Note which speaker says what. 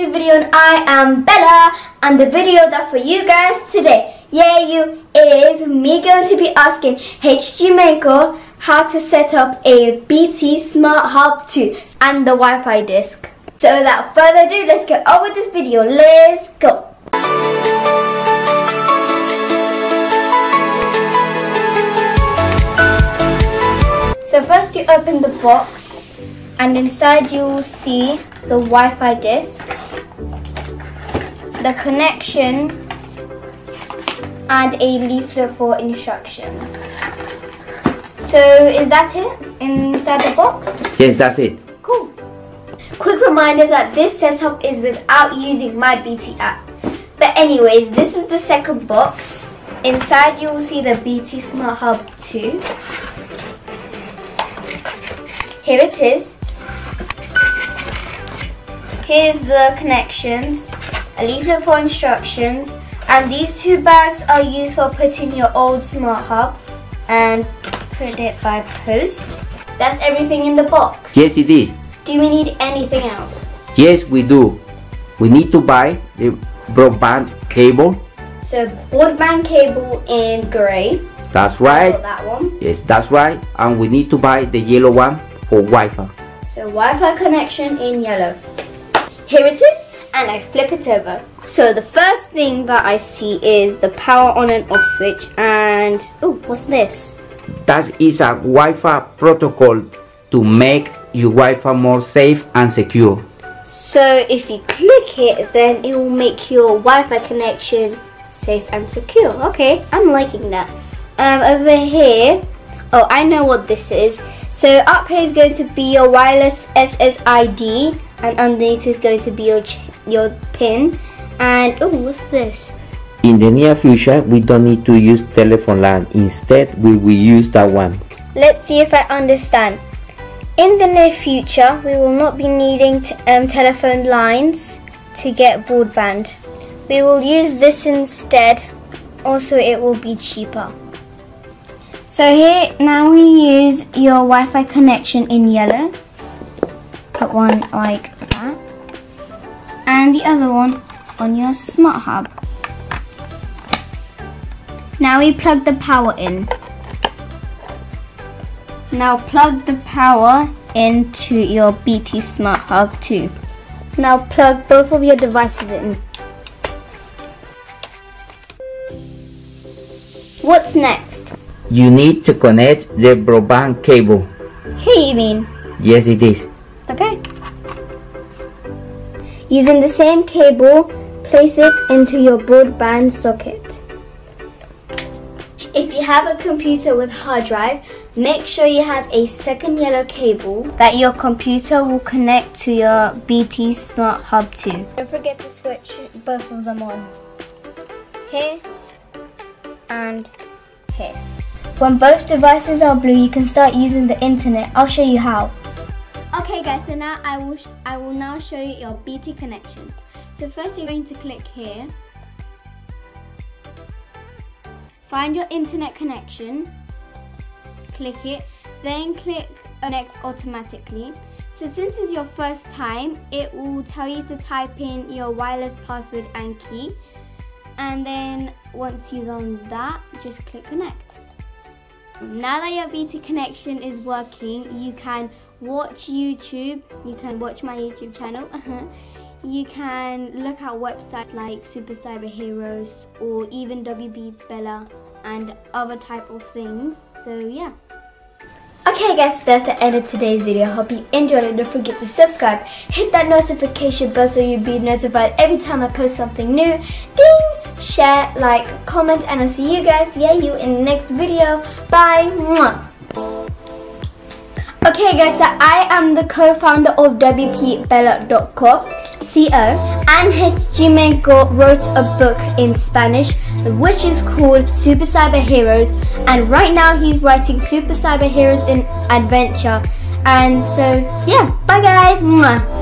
Speaker 1: new video and I am Bela and the video that for you guys today, yeah you, is me going to be asking HG Menco how to set up a BT Smart Hub 2 and the Wi-Fi disc. So without further ado, let's get on with this video. Let's go. So first you open the box and inside you'll see the Wi-Fi disc, the connection and a leaflet for instructions. So is that it inside the box?
Speaker 2: Yes, that's it.
Speaker 1: Cool. Quick reminder that this setup is without using my BT app. But anyways, this is the second box. Inside you will see the BT Smart Hub 2. Here it is. Here's the connections, a leaflet for instructions, and these two bags are used for putting your old Smart Hub and put it by post. That's everything in the box.
Speaker 2: Yes, it is.
Speaker 1: Do we need anything else?
Speaker 2: Yes, we do. We need to buy the broadband cable.
Speaker 1: So broadband cable in grey.
Speaker 2: That's right.
Speaker 1: That one.
Speaker 2: Yes, that's right. And we need to buy the yellow one for Wi-Fi.
Speaker 1: So Wi-Fi connection in yellow. Here it is, and I flip it over. So the first thing that I see is the power on and off switch, and oh, what's this?
Speaker 2: That is a Wi-Fi protocol to make your Wi-Fi more safe and secure.
Speaker 1: So if you click it, then it will make your Wi-Fi connection safe and secure. Okay, I'm liking that. Um, over here, oh, I know what this is. So up here is going to be your wireless SSID, and underneath is going to be your your pin. And oh, what's this?
Speaker 2: In the near future, we don't need to use telephone line. Instead, we will use that one.
Speaker 1: Let's see if I understand. In the near future, we will not be needing um, telephone lines to get broadband. We will use this instead. Also, it will be cheaper. So here, now we use your Wi-Fi connection in yellow. Put one like that. And the other one on your smart hub. Now we plug the power in. Now plug the power into your BT Smart Hub 2. Now plug both of your devices in. What's next?
Speaker 2: You need to connect the broadband cable.
Speaker 1: Here you mean?
Speaker 2: Yes, it is.
Speaker 1: Using the same cable, place it into your broadband socket. If you have a computer with hard drive, make sure you have a second yellow cable that your computer will connect to your BT Smart Hub 2. Don't forget to switch both of them on. Here and here. When both devices are blue, you can start using the internet. I'll show you how. Okay guys, so now I will I will now show you your BT connection. So first you're going to click here. Find your internet connection. Click it. Then click connect automatically. So since it's your first time, it will tell you to type in your wireless password and key. And then once you've done that, just click connect. Now that your BT connection is working, you can watch YouTube, you can watch my YouTube channel, uh-huh. you can look at websites like Super Cyber Heroes or even WB Bella and other type of things. So yeah. Okay guys, that's the end of today's video. Hope you enjoyed it. Don't forget to subscribe. Hit that notification bell so you'll be notified every time I post something new. Ding! Share, like, comment, and I'll see you guys, yeah, you in the next video. Bye! Mwah. Okay guys, so I am the co-founder of WPBella.co, CO, and HG Menco wrote a book in Spanish, which is called Super Cyber Heroes, and right now he's writing Super Cyber Heroes in Adventure. And so, yeah, bye guys! Mwah.